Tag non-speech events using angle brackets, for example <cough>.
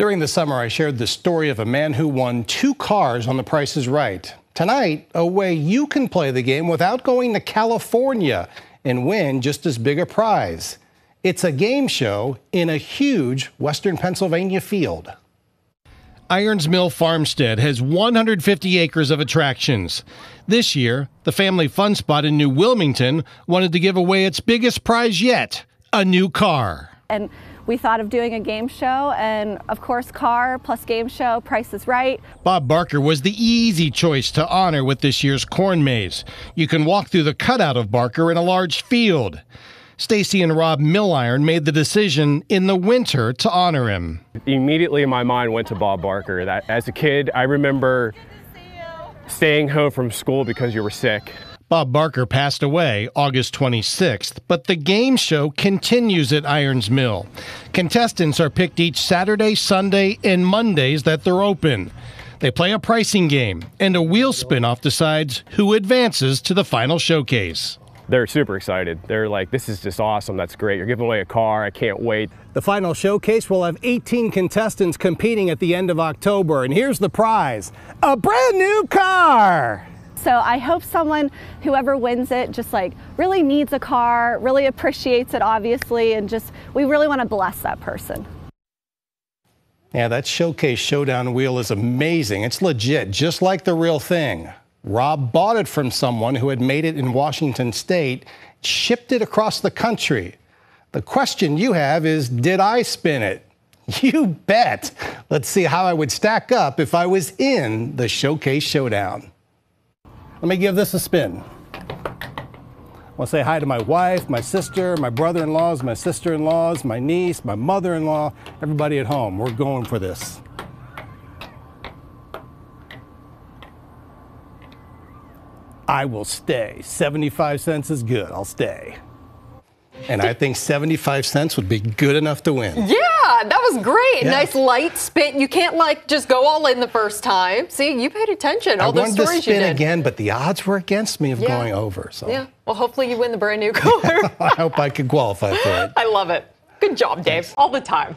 During the summer, I shared the story of a man who won two cars on The Price is Right. Tonight, a way you can play the game without going to California and win just as big a prize. It's a game show in a huge Western Pennsylvania field. Irons Mill Farmstead has 150 acres of attractions. This year, the family fun spot in New Wilmington wanted to give away its biggest prize yet a new car. And we thought of doing a game show, and of course, car plus game show, price is right. Bob Barker was the easy choice to honor with this year's corn maze. You can walk through the cutout of Barker in a large field. Stacy and Rob Milliron made the decision in the winter to honor him. Immediately my mind went to Bob Barker. That as a kid, I remember staying home from school because you were sick. Bob Barker passed away August 26th, but the game show continues at Irons Mill. Contestants are picked each Saturday, Sunday, and Mondays that they're open. They play a pricing game, and a wheel spin off decides who advances to the final showcase. They're super excited. They're like, this is just awesome. That's great. You're giving away a car. I can't wait. The final showcase will have 18 contestants competing at the end of October. And here's the prize a brand new car. So I hope someone, whoever wins it, just like really needs a car, really appreciates it, obviously, and just we really want to bless that person. Yeah, that showcase showdown wheel is amazing. It's legit, just like the real thing. Rob bought it from someone who had made it in Washington state, shipped it across the country. The question you have is Did I spin it? <laughs> You bet. Let's see how I would stack up if I was in the Showcase Showdown. Let me give this a spin. I want to say hi to my wife, my sister, my brother in laws, my sister in laws, my niece, my mother in law, everybody at home. We're going for this. I will stay. 75 cents is good. I'll stay. And I think 75 cents would be good enough to win. Yeah, that was great. Yeah. Nice light spin. You can't like just go all in the first time. See, you paid attention. All I those stories to spin you did. again, but the odds were against me of yeah. going over. So yeah. Well, hopefully you win the brand new <laughs> car. I hope I can qualify for it. I love it. Good job, Dave. All the time.